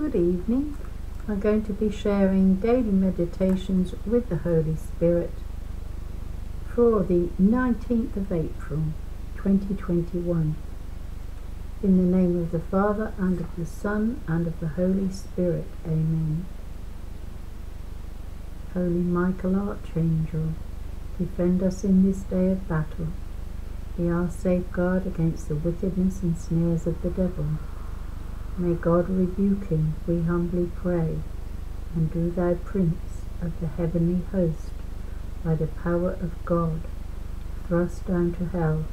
Good evening. I'm going to be sharing daily meditations with the Holy Spirit for the 19th of April 2021. In the name of the Father, and of the Son, and of the Holy Spirit. Amen. Holy Michael Archangel, defend us in this day of battle. Be our safeguard against the wickedness and snares of the devil. May God rebuke him, we humbly pray. And do thou, Prince of the heavenly host, by the power of God, thrust down to hell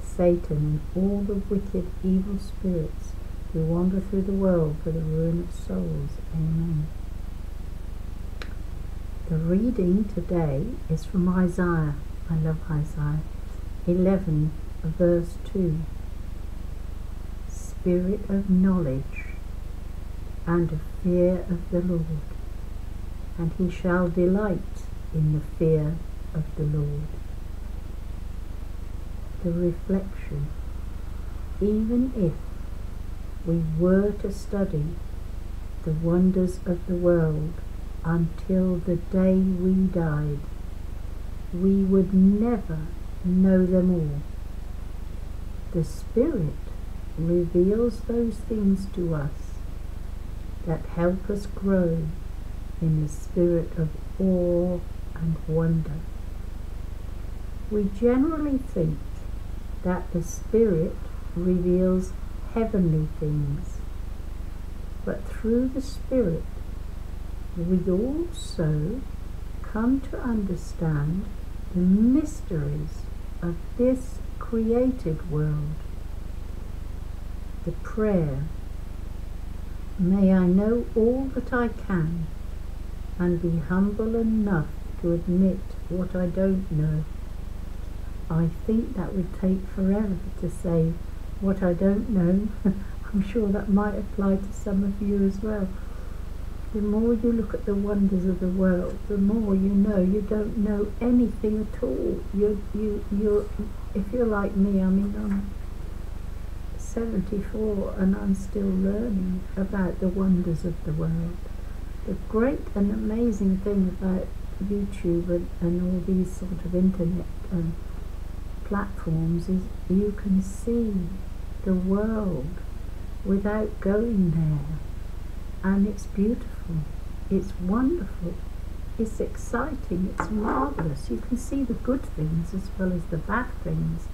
Satan and all the wicked evil spirits who wander through the world for the ruin of souls. Amen. The reading today is from Isaiah. I love Isaiah. 11, verse 2. Spirit of knowledge and of fear of the Lord, and he shall delight in the fear of the Lord the reflection. Even if we were to study the wonders of the world until the day we died, we would never know them all. The Spirit reveals those things to us that help us grow in the spirit of awe and wonder. We generally think that the Spirit reveals heavenly things. But through the Spirit, we also come to understand the mysteries of this created world. The prayer, May I know all that I can and be humble enough to admit what I don't know I think that would take forever to say what I don't know. I'm sure that might apply to some of you as well. The more you look at the wonders of the world, the more you know you don't know anything at all. You, you, you. If you're like me, I mean, I'm 74 and I'm still learning about the wonders of the world. The great and amazing thing about YouTube and, and all these sort of internet um, platforms is you can see the world without going there. And it's beautiful, it's wonderful, it's exciting, it's marvellous. You can see the good things as well as the bad things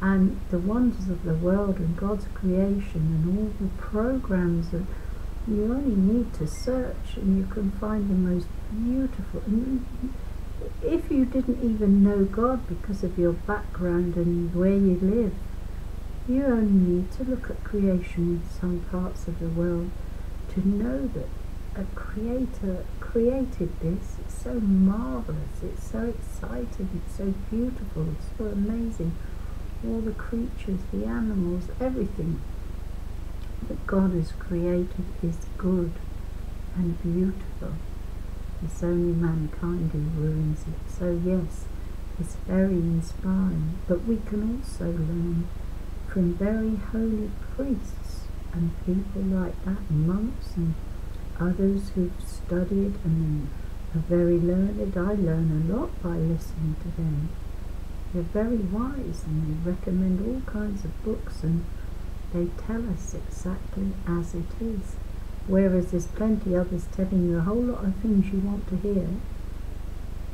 and the wonders of the world and God's creation and all the programs that you only need to search and you can find the most beautiful if you didn't even know God because of your background and where you live, you only need to look at creation in some parts of the world to know that a creator created this. It's so marvelous, it's so exciting, it's so beautiful, it's so amazing. All the creatures, the animals, everything that God has created is good and beautiful. It's only mankind who ruins it. So yes, it's very inspiring. But we can also learn from very holy priests and people like that, monks and others who've studied and are very learned. I learn a lot by listening to them. They're very wise and they recommend all kinds of books and they tell us exactly as it is. Whereas there's plenty others telling you a whole lot of things you want to hear,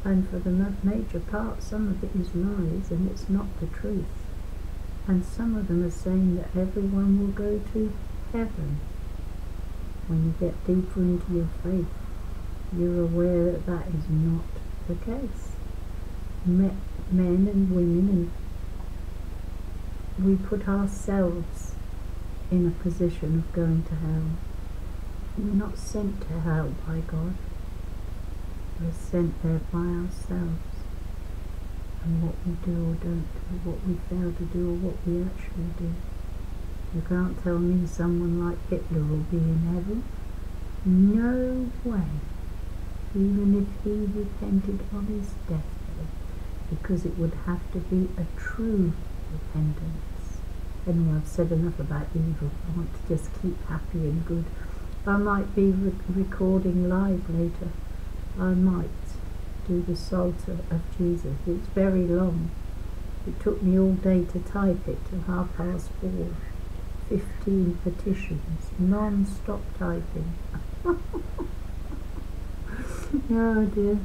and for the major part, some of it is lies and it's not the truth. And some of them are saying that everyone will go to heaven. When you get deeper into your faith, you're aware that that is not the case. Men and women, and we put ourselves in a position of going to hell. We're not sent to hell by God. We're sent there by ourselves. And what we do or don't do, what we fail to do or what we actually do. You can't tell me someone like Hitler will be in heaven. No way. Even if he repented on his deathbed, because it would have to be a true repentance. Anyway, I've said enough about evil. I want to just keep happy and good I might be re- recording live later. I might do the Psalter of Jesus. It's very long. It took me all day to type it till half past four. Fifteen petitions, non-stop typing. oh dear.